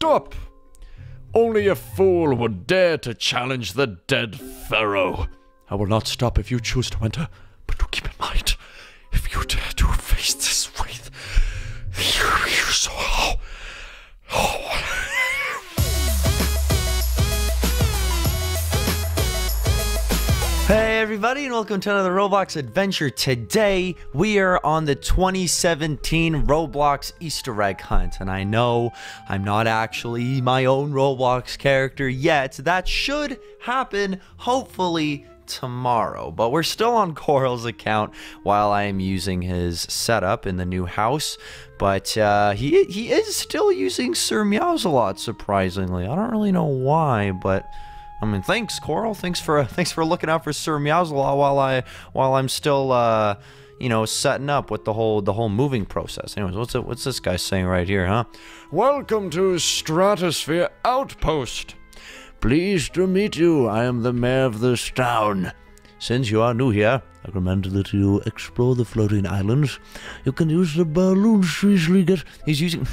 stop! Only a fool would dare to challenge the dead pharaoh. I will not stop if you choose to enter, but do keep in mind, if you dare to face this wraith, you, you so oh, oh. Hey everybody and welcome to another Roblox adventure. Today we are on the 2017 Roblox Easter egg hunt and I know I'm not actually my own Roblox character yet. That should happen hopefully tomorrow. But we're still on Corl's account while I am using his setup in the new house. But uh, he, he is still using Sir Meows a lot, surprisingly. I don't really know why, but... I mean, thanks, Corl. Thanks for thanks for looking out for Sir Meows a Lot while I while I'm still uh, you know setting up with the whole the whole moving process. Anyways, what's it, what's this guy saying right here, huh? Welcome to Stratosphere Outpost. Pleased to meet you. I am the mayor of this town. Since you are new here, I recommend that you explore the floating islands. You can use the balloons to easily get. He's using.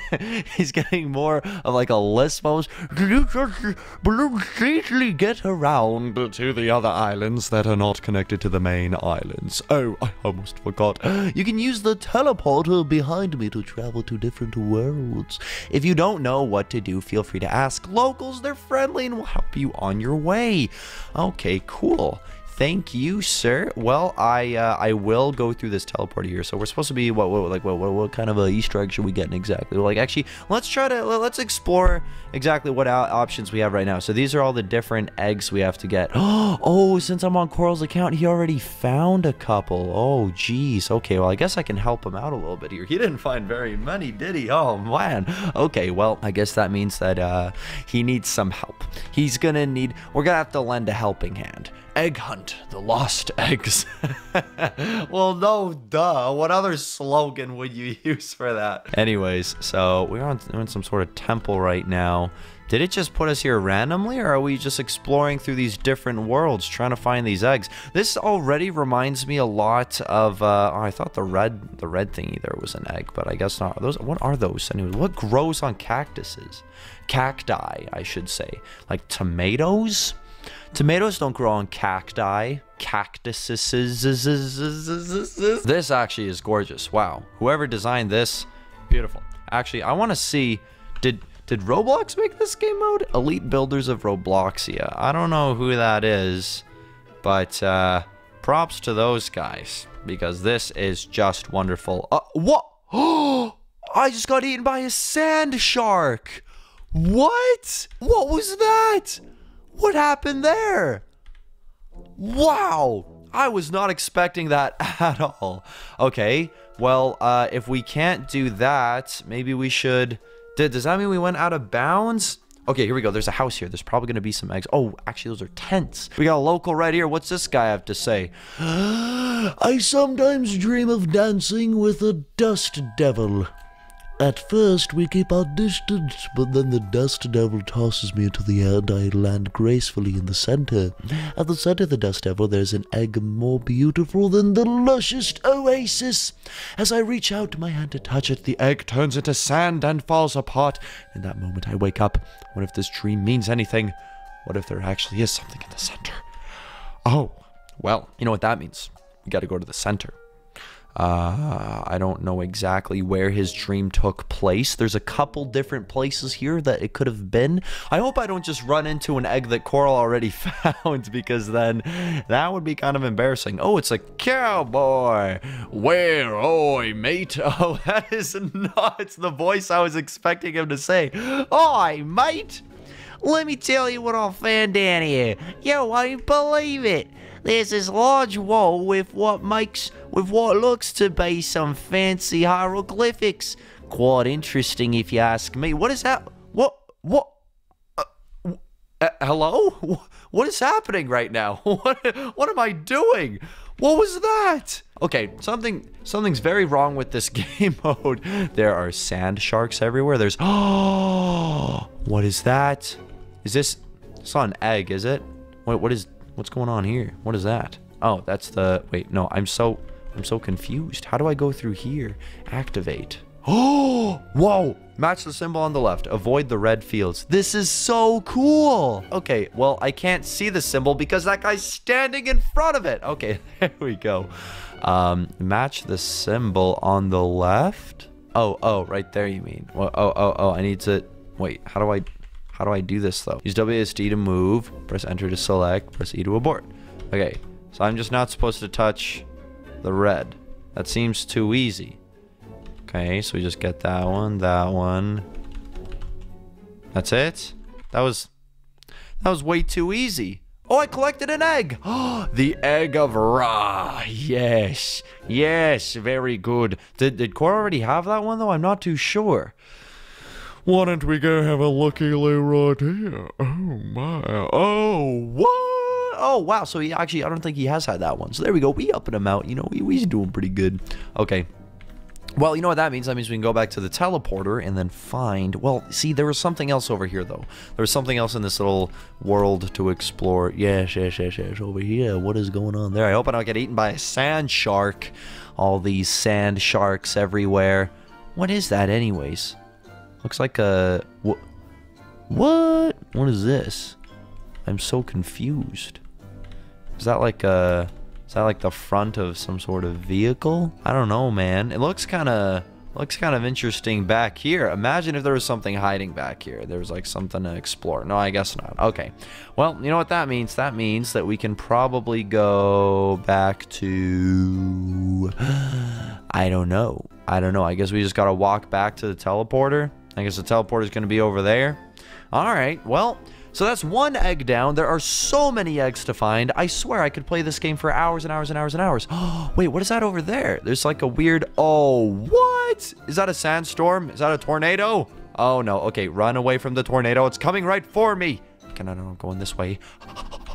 he's getting more of like a almost. You just balloons easily get around to the other islands that are not connected to the main islands. Oh, I almost forgot. You can use the teleporter behind me to travel to different worlds. If you don't know what to do, feel free to ask locals. They're friendly and will help you on your way. Okay, cool. Thank you, sir. Well, I uh, I will go through this teleporter here. So we're supposed to be what, what like what, what, what kind of a Easter egg should we get exactly? Like actually, let's try to let's explore exactly what options we have right now. So these are all the different eggs we have to get. Oh, since I'm on Corl's account, he already found a couple. Oh, geez. Okay, well I guess I can help him out a little bit here. He didn't find very many, did he? Oh man. Okay, well I guess that means that uh, he needs some help. He's gonna need. We're gonna have to lend a helping hand. Egg Hunt, the Lost Eggs. well, no, duh. What other slogan would you use for that? Anyways, so we're on, we're in some sort of temple right now. Did it just put us here randomly, or are we just exploring through these different worlds, trying to find these eggs? This already reminds me a lot of. Uh, oh, I thought the red, the red thingy there was an egg, but I guess not. Those, what are those? Anyway, what grows on cactuses? Cacti, I should say, like tomatoes. Tomatoes don't grow on cacti, cactuses. This actually is gorgeous. Wow. Whoever designed this, beautiful. Actually, I want to see, did did Roblox make this game mode? Elite Builders of Robloxia. I don't know who that is, but uh, props to those guys because this is just wonderful. Uh, what? Oh, I just got eaten by a sand shark. What? What was that? What happened there? Wow. I was not expecting that at all. Okay, well, uh, if we can't do that, maybe we should... Does that mean we went out of bounds? Okay, here we go. There's a house here. There's probably going to be some eggs. Oh, actually, those are tents. We got a local right here. What's this guy have to say? I sometimes dream of dancing with a dust devil. At first, we keep our distance, but then the dust devil tosses me into the air and I land gracefully in the center. At the center of the dust devil, there's an egg more beautiful than the lushest oasis. As I reach out my hand to touch it, the egg turns into sand and falls apart. In that moment, I wake up. What if this dream means anything? What if there actually is something in the center? Oh, well, you know what that means. We gotta go to the center. Uh, I don't know exactly where his dream took place. There's a couple different places here that it could have been. I hope I don't just run into an egg that Corl already found because then that would be kind of embarrassing. Oh, it's a cowboy. Where, oi, mate? Oh, that is not the voice I was expecting him to say. Oi, mate. Let me tell you what I found down here. You won't believe it. There's this large wall with what makes with what looks to be some fancy hieroglyphics. Quite interesting if you ask me. What is that? What what uh, uh, hello? What is happening right now? What what am I doing? What was that? Okay, something something's very wrong with this game mode. There are sand sharks everywhere. There's oh, what is that? Is this? It's not an egg, is it? What what is What's going on here? What is that? Oh, that's the... Wait, no, I'm so... I'm so confused. How do I go through here? Activate. Oh, whoa. Match the symbol on the left. Avoid the red fields. This is so cool. Okay, well, I can't see the symbol because that guy's standing in front of it. Okay, there we go. Um, match the symbol on the left. Oh, oh, right there you mean. Well, oh, oh, oh, I need to... Wait, how do I... How do I do this, though? Use WASD to move. Press enter to select. Press E to abort. Okay, so I'm just not supposed to touch the red. That seems too easy. Okay, so we just get that one, that one. That's it? That was... That was way too easy. Oh, I collected an egg. the egg of Ra. Yes. Yes, very good. Did, did Corl already have that one, though? I'm not too sure. Why don't we go have a looky loo right here? Oh, my. Oh, what? Oh, wow. So he actually, I don't think he has had that one. So there we go. We upping him out. You know, he, he's doing pretty good. Okay. Well, you know what that means? That means we can go back to the teleporter and then find... Well, see, there was something else over here, though. There was something else in this little world to explore. Yes, yes, yes, yes, over here. What is going on there? I hope I don't get eaten by a sand shark. All these sand sharks everywhere. What is that, anyways? Looks like a... What? What? What is this? I'm so confused. Is that like a... Is that like the front of some sort of vehicle? I don't know, man. It looks kind of looks kind of interesting back here. Imagine if there was something hiding back here. There was like something to explore. No, I guess not. Okay. Well, you know what that means? That means that we can probably go back to... I don't know. I don't know. I guess we just got to walk back to the teleporter. I guess the teleporter is going to be over there. All right. Well... So that's one egg down. There are so many eggs to find. I swear I could play this game for hours and hours and hours and hours. Wait, what is that over there? There's like a weird... Oh, what? Is that a sandstorm? Is that a tornado? Oh, no. Okay, run away from the tornado. It's coming right for me. Can I not go in this way?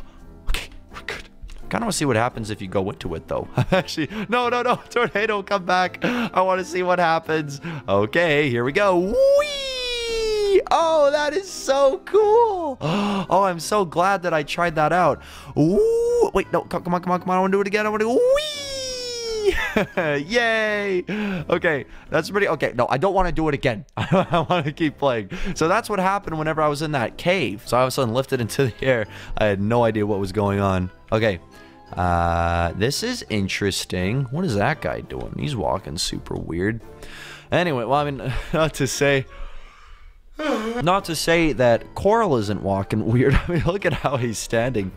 kind of want to see what happens if you go into it, though. Actually, no, no, no. Tornado, come back. I want to see what happens. Okay, here we go. Whee! Oh, that is so cool. Oh, I'm so glad that I tried that out. Ooh, wait, no, come on, come on, come on. I want to do it again. I want to go. wee. Yay! Okay, that's pretty. Okay, no, I don't want to do it again. I want to keep playing. So that's what happened whenever I was in that cave. So I was sudden lifted into the air. I had no idea what was going on. Okay, uh, this is interesting. What is that guy doing? He's walking super weird. Anyway, well, I mean, not to say not to say that Corl isn't walking weird. I mean, look at how he's standing.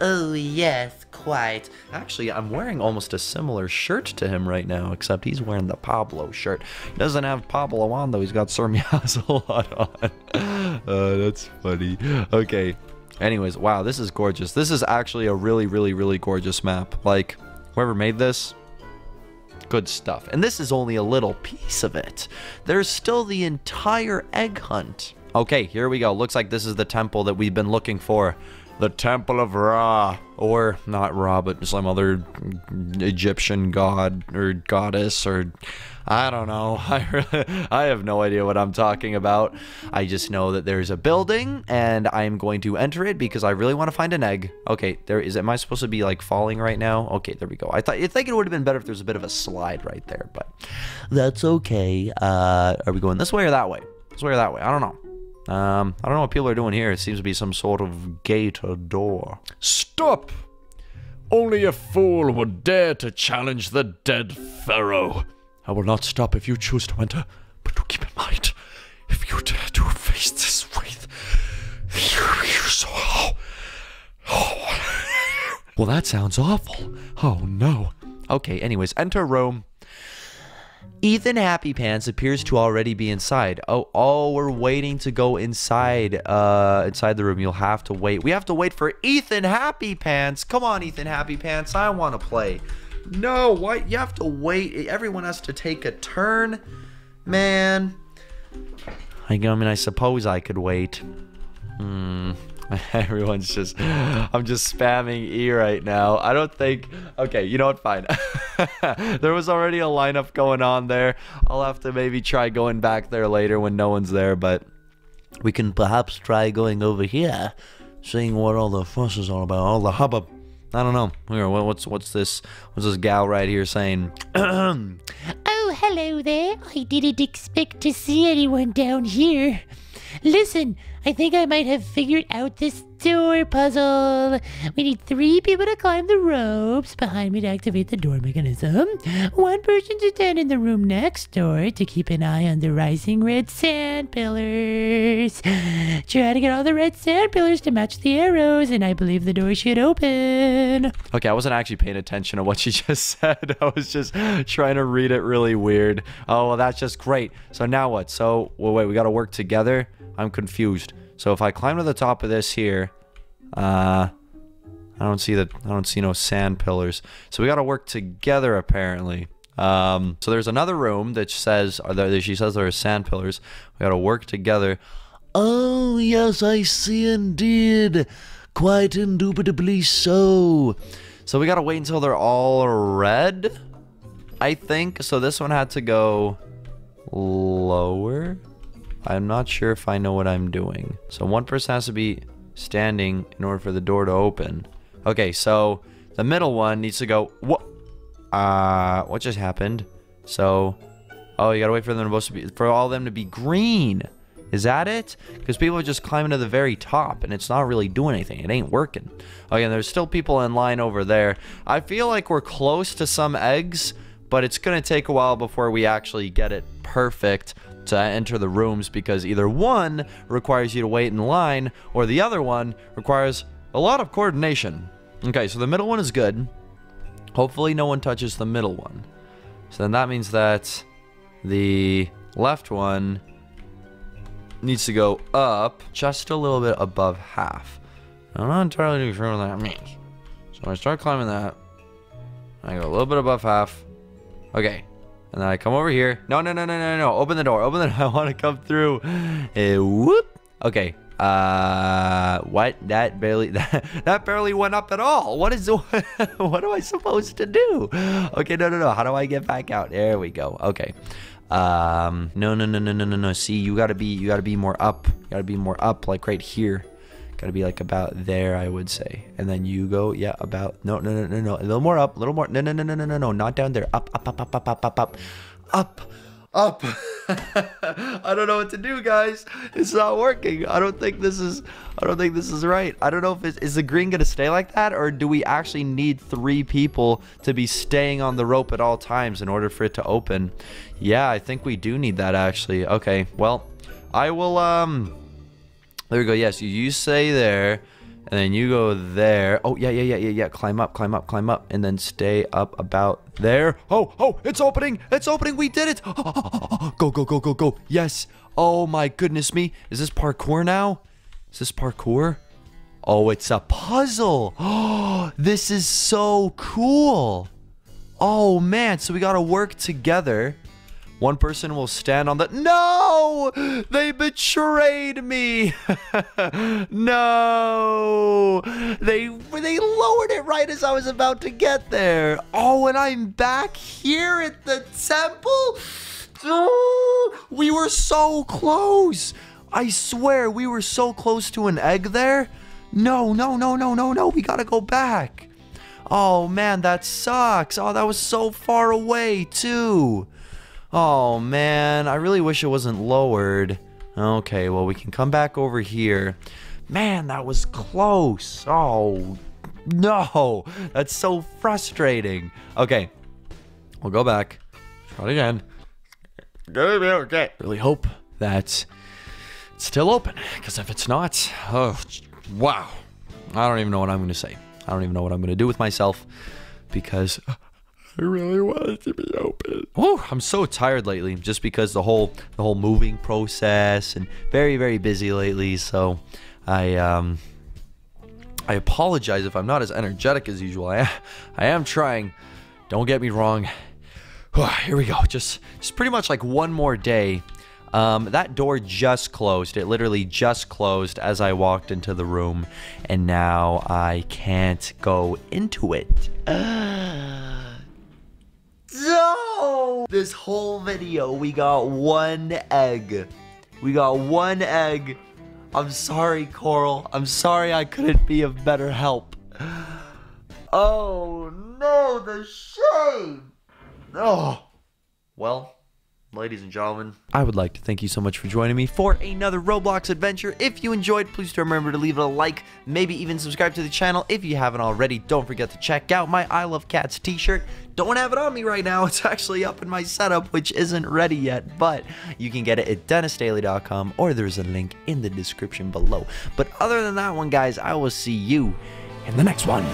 Oh, yes, quite. Actually, I'm wearing almost a similar shirt to him right now, except he's wearing the Pablo shirt. He doesn't have Pablo on, though. He's got Sir Meow-a-Lot on. Uh, that's funny. Okay. Anyways, wow, this is gorgeous. This is actually a really, really, really gorgeous map. Like, whoever made this, good stuff. And this is only a little piece of it. There's still the entire egg hunt. Okay, here we go. Looks like this is the temple that we've been looking for. The Temple of Ra. Or not Ra, but some other Egyptian god or goddess or I don't know. I really, I have no idea what I'm talking about. I just know that there's a building and I'm going to enter it because I really want to find an egg. Okay, there is. Am I supposed to be like falling right now? Okay, there we go. I thought I think it would have been better if there's a bit of a slide right there, but that's okay. Uh, are we going this way or that way? This way or that way? I don't know. Um, I don't know what people are doing here. It seems to be some sort of gate or door. Stop! Only a fool would dare to challenge the dead pharaoh. I will not stop if you choose to enter, but do keep in mind, if you dare to face this wraith, you so. Oh, oh. well, that sounds awful. Oh no. Okay, anyways, enter Rome. Ethan Happy Pants appears to already be inside. Oh, oh, we're waiting to go inside, uh, inside the room. You'll have to wait. We have to wait for Ethan Happy Pants. Come on, Ethan Happy Pants. I want to play. No, why? You have to wait. Everyone has to take a turn. Man. I mean, I suppose I could wait. Hmm. Everyone's just, I'm just spamming E right now. I don't think, okay, you know what, fine. there was already a lineup going on there. I'll have to maybe try going back there later when no one's there, but we can perhaps try going over here, seeing what all the fuss is all about, all the hubbub. I don't know. Here, what's what's this? What's this gal right here saying? oh, hello there. I didn't expect to see anyone down here. Listen, I think I might have figured out this door puzzle. We need three people to climb the ropes behind me to activate the door mechanism. One person to stand in the room next door to keep an eye on the rising red sand pillars. Try to get all the red sand pillars to match the arrows, and I believe the door should open. Okay, I wasn't actually paying attention to what she just said. I was just trying to read it really weird. Oh, well, that's just great. So now what? So, well, wait, we got to work together? I'm confused. So if I climb to the top of this here, uh, I don't see the, I don't see no sand pillars. So we got to work together apparently. Um, so there's another room that says, there, she says there are sand pillars. We got to work together. Oh, yes, I see indeed. Quite indubitably so. So we got to wait until they're all red, I think. So this one had to go lower. I'm not sure if I know what I'm doing. So one person has to be standing in order for the door to open. Okay, so the middle one needs to go. What? Uh, what just happened? So, oh, you gotta wait for them to be for all of them to be green. Is that it? Because people are just climbing to the very top and it's not really doing anything. It ain't working. Okay, and there's still people in line over there. I feel like we're close to some eggs, but it's gonna take a while before we actually get it perfect to enter the rooms because either one requires you to wait in line or the other one requires a lot of coordination. Okay, so the middle one is good. Hopefully no one touches the middle one. So then that means that the left one needs to go up just a little bit above half. I'm not entirely sure what that means. So I start climbing that. I go a little bit above half. Okay, and then I come over here. No, no, no, no, no, no. Open the door. Open the door. I want to come through. Uh, whoop. Okay. Uh, what? That barely, that, that barely went up at all. What is, what am I supposed to do? Okay, no, no, no. How do I get back out? There we go. Okay. Um, no, no, no, no, no, no, no. See, you gotta be, you gotta be more up. You gotta be more up, like right here. Gotta be like about there, I would say. And then you go, yeah, about, no, no, no, no, no. A little more up, a little more. No, no, no, no, no, no, no. Not down there. Up, up, up, up, up, up, up, up. Up, up. I don't know what to do, guys. It's not working. I don't think this is, I don't think this is right. I don't know if it's, is the green gonna stay like that or do we actually need three people to be staying on the rope at all times in order for it to open? Yeah, I think we do need that actually. Okay, well, I will, um, there we go. Yes, you, stay there, and then you go there. Oh, yeah, yeah, yeah, yeah, yeah. Climb up, climb up, climb up, and then stay up about there. Oh, oh, it's opening. It's opening. We did it. go, go, go, go, go. Yes. Oh, my goodness me. Is this parkour now? Is this parkour? Oh, it's a puzzle. Oh, this is so cool. Oh, man. So we got to work together. One person will stand on the. No! They betrayed me! no! They they lowered it right as I was about to get there. Oh, and I'm back here at the temple? Oh, we were so close. I swear we were so close to an egg there. No, no, no, no, no, no. We gotta go back. Oh man, that sucks. Oh, that was so far away, too. Oh, man. I really wish it wasn't lowered. Okay, well, we can come back over here. Man, that was close. Oh, no. That's so frustrating. Okay. We'll go back. Try it again. Okay. Really hope that it's still open. Because if it's not, oh, wow. I don't even know what I'm going to say. I don't even know what I'm going to do with myself. Because I really wanted to be open. Oh, I'm so tired lately, just because the whole the whole moving process and very very busy lately. So, I um, I apologize if I'm not as energetic as usual. I I am trying. Don't get me wrong. Here we go. Just just pretty much like one more day. Um, that door just closed. It literally just closed as I walked into the room, and now I can't go into it. No! This whole video, we got one egg. We got one egg. I'm sorry, Corl. I'm sorry I couldn't be of better help. Oh, no, the shame. Oh, well, ladies and gentlemen, I would like to thank you so much for joining me for another Roblox adventure. If you enjoyed, please do remember to leave it a like, maybe even subscribe to the channel. If you haven't already, don't forget to check out my I Love Cats t-shirt. Don't have it on me right now. It's actually up in my setup, which isn't ready yet, but you can get it at DenisDaily.com or there's a link in the description below. But other than that one, guys, I will see you in the next one.